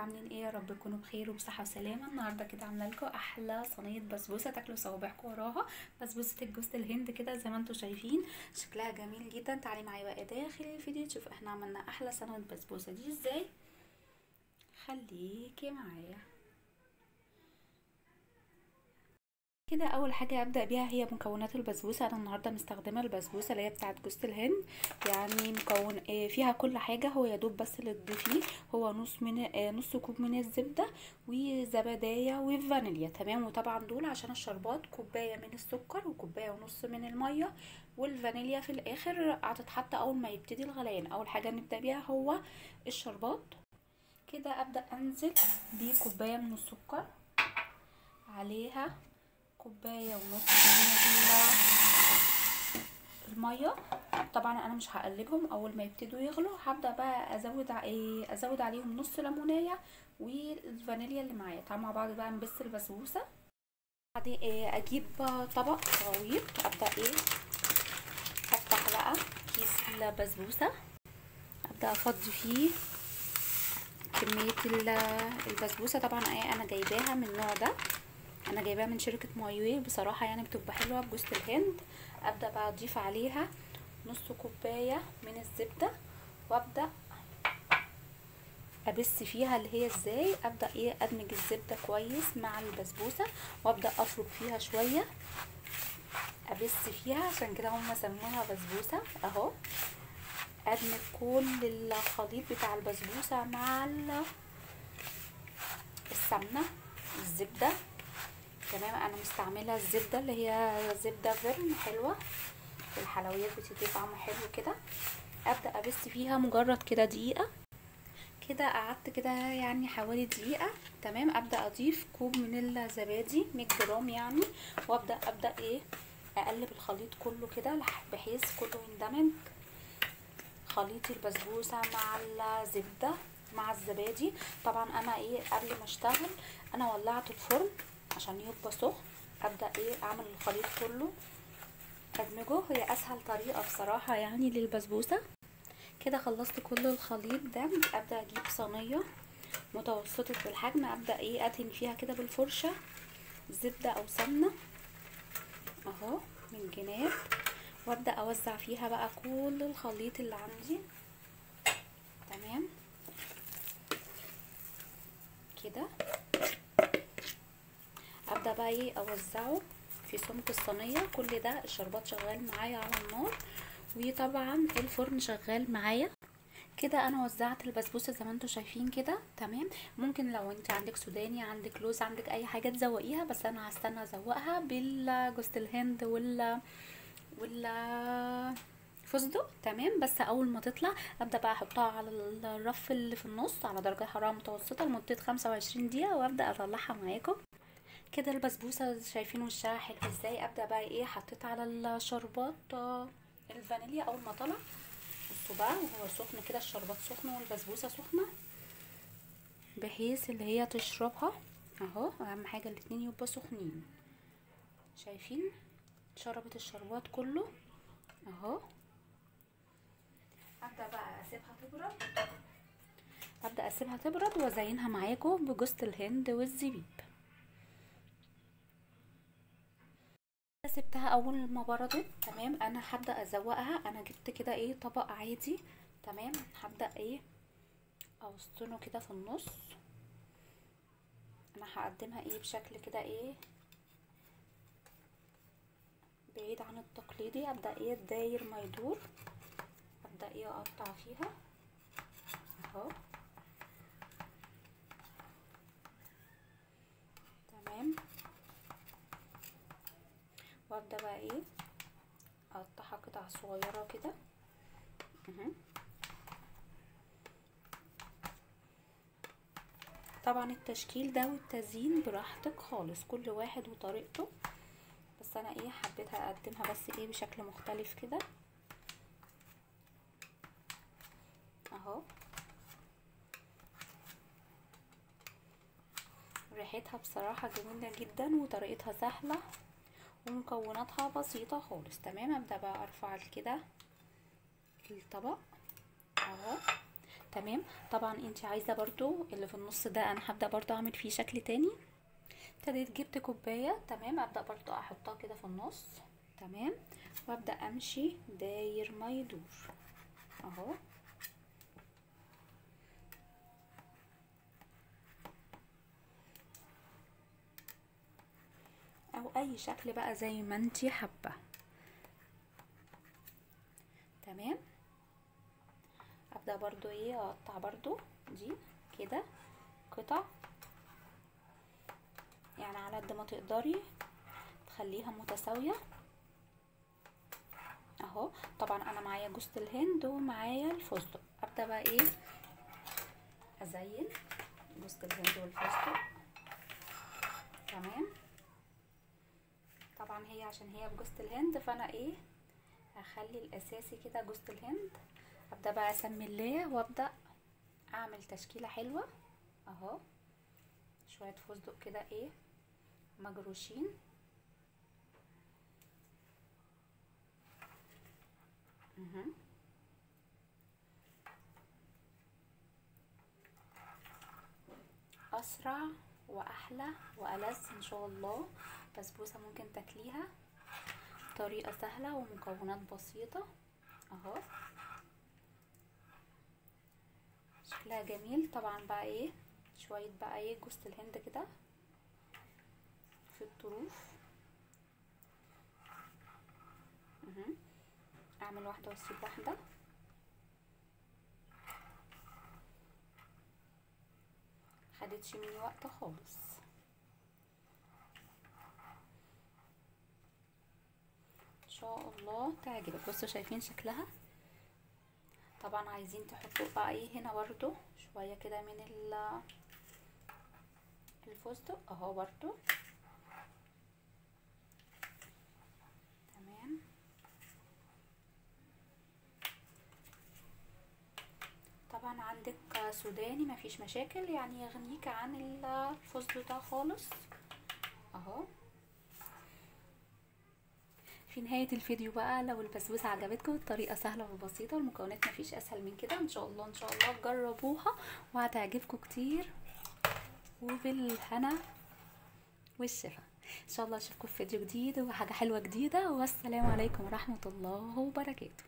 حبايبي عاملين إيه يا رب؟ تكونوا بخير وبصحة وسلامة. النهارده كده عاملة لكم أحلى صينية بسبوسة تاكلوا صوابعكم وراها. بسبوسة الجوز الهند كده زي ما أنتم شايفين. شكلها جميل جدا. تعالي معايا بقى داخل الفيديو. تشوف إحنا عملنا أحلى صينية بسبوسة دي إزاي. خليكي معايا. كده أول حاجة ابدا بيها هي مكونات البسبوسة. أنا النهارده مستخدمة البسبوسة اللي هي بتاعه جوز الهند. يعني مكون فيها كل حاجة. هو يا دوب بس اللي تضيفيه. هو نص من نص كوب من الزبدة وزبدايه وفانيليا. تمام؟ وطبعا دول عشان الشربات كوباية من السكر وكوباية ونص من المية والفانيليا في الآخر هتتحط أول ما يبتدي الغليان. أول حاجة نبدأ بيها هو الشربات. كده أبدأ أنزل بكوبايه من السكر عليها. كوباية ونص المية. طبعا أنا مش هقلبهم أول ما يبتدوا يغلوا هبدأ بقى أزود إيه أزود عليهم نص ليمونية والفانيليا اللي معايا. تعالوا مع بعض بقى نبس البسبوسة. بعدين إيه أجيب طبق غويط أبدأ إيه أفتح بقى كيس البسبوسة. أبدأ أفضي فيه كمية البسبوسة. طبعا إيه أنا جايباها من النوع ده. أنا جايباها من شركة مايوي بصراحة يعني بتبقى حلوة بجوز الهند. أبدأ بقى أضيف عليها نص كوباية من الزبدة وأبدأ ابس فيها اللي هي إزاي. أبدأ إيه؟ أدمج الزبدة كويس مع البسبوسة وأبدأ أفرك فيها شوية. ابس فيها عشان كده هما سموها بسبوسة أهو. أدمج كل الخليط بتاع البسبوسة مع السمنة الزبدة. تمام أنا مستعملة الزبدة اللي هي زبدة فيرن حلوة في الحلويات بتدي طعم حلو كده. أبدأ ابس فيها مجرد كده دقيقة. كده قعدت كده يعني حوالي دقيقة. تمام؟ أبدأ أضيف كوب من الزبادي 100 جرام يعني. وأبدأ أبدأ إيه؟ أقلب الخليط كله كده بحيث كله يندمج. خليط البسبوسة مع الزبدة مع الزبادي. طبعا أنا إيه؟ قبل ما أشتغل أنا ولعت الفرن. عشان يبقى سخن أبدأ إيه؟ أعمل الخليط كله. أدمجه. هي أسهل طريقة بصراحة يعني للبسبوسة. كده خلصت كل الخليط ده. أبدأ أجيب صينية متوسطة الحجم أبدأ إيه؟ ادهن فيها كده بالفرشة. زبدة أو سمنة. أهو من جناب. وأبدأ أوزع فيها بقى كل الخليط اللي عندي. تمام. كده. ابدا بقى إيه أوزعه في سمك الصينية. كل ده الشربات شغال معايا على النار وطبعا الفرن شغال معايا. كده أنا وزعت البسبوسة زي ما أنتم شايفين كده تمام؟ ممكن لو انت عندك سوداني عندك لوز عندك أي حاجة تزوقيها بس أنا هستنى أزوقها بالجوز الهند وال وال فستق تمام؟ بس أول ما تطلع أبدأ بقى أحطها على الرف اللي في النص على درجة حرارة متوسطة لمدة 25 دقيقة وأبدأ أطلعها معاكم. كده البسبوسة شايفين وشها حلو. إزاي؟ أبدأ بقى إيه؟ حطيت على الشربات الفانيليا أول ما طلع. بصوا بقى وهو سخن كده الشربات سخن والبسبوسة سخنة بحيث اللي هي تشربها. أهو أهم حاجة الاتنين يبقوا سخنين. شايفين؟ شربت الشربات كله. أهو. أبدأ بقى أسيبها تبرد. أبدأ أسيبها تبرد وأزينها معاكم بجوز الهند والزبيب. سبتها أول ما بردت تمام؟ أنا هبدأ أزوقها. أنا جبت كده إيه طبق عادي تمام؟ هبدأ إيه أوسطنه كده في النص. أنا هقدمها إيه بشكل كده إيه بعيد عن التقليدي. أبدأ إيه الداير ما يدور. أبدأ إيه أقطع فيها. أهو. تمام؟ وابدا بقى إيه؟ اقطعها قطع صغيرة كده. طبعا التشكيل ده والتزيين براحتك خالص كل واحد وطريقته. بس أنا إيه حبيت أقدمها بس إيه بشكل مختلف كده. أهو. ريحتها بصراحة جميلة جدا وطريقتها سهلة. ومكوناتها بسيطة خالص تمام؟ أبدأ بقى أرفع كده الطبق. أهو. تمام؟ طبعا انت عايزة برضو اللي في النص ده أنا هبدأ برضو أعمل فيه شكل تاني. ابتديت جبت كوباية تمام؟ أبدأ برضو أحطها كده في النص تمام؟ وأبدأ أمشي داير ما يدور أهو. أو أي شكل بقى زي ما انتي حابة. تمام؟ أبدأ برضو إيه أقطع برضو. دي كده. قطع. يعني على قد ما تقدري تخليها متساوية. أهو. طبعا أنا معايا جوز الهند ومعايا الفستق. أبدأ بقى إيه؟ أزين جوز الهند والفستق. تمام؟ طبعا هي عشان هي بجوز الهند فأنا إيه هخلي الأساسي كده جوز الهند. أبدأ بقى أسمي الله وأبدأ أعمل تشكيلة حلوة أهو. شوية فستق كده إيه مجروشين. مهم. أسرع وأحلى وألذ إن شاء الله. بسبوسة ممكن تاكليها طريقه سهلة ومكونات بسيطة. أهو. شكلها جميل. طبعا بقى إيه؟ شوية بقى إيه؟ جوز الهند كده في الطروف. أعمل واحدة وأسيب واحدة. خدتش مني وقت خالص ان شاء الله تعجبك. بصوا شايفين شكلها؟ طبعا عايزين تحطوا بقى إيه هنا برضو؟ شوية كده من ال الفستق. أهو برضو. تمام. طبعا عندك سوداني مفيش مشاكل. يعني يغنيك عن الفستق ده خالص. أهو. في نهاية الفيديو بقى لو البسبوسة عجبتكم الطريقة سهلة وبسيطة والمكونات مفيش أسهل من كده إن شاء الله إن شاء الله تجربوها وهتعجبكم كتير. وبالهنا والشفا. إن شاء الله أشوفكم في فيديو جديد وحاجة حلوة جديدة والسلام عليكم ورحمة الله وبركاته.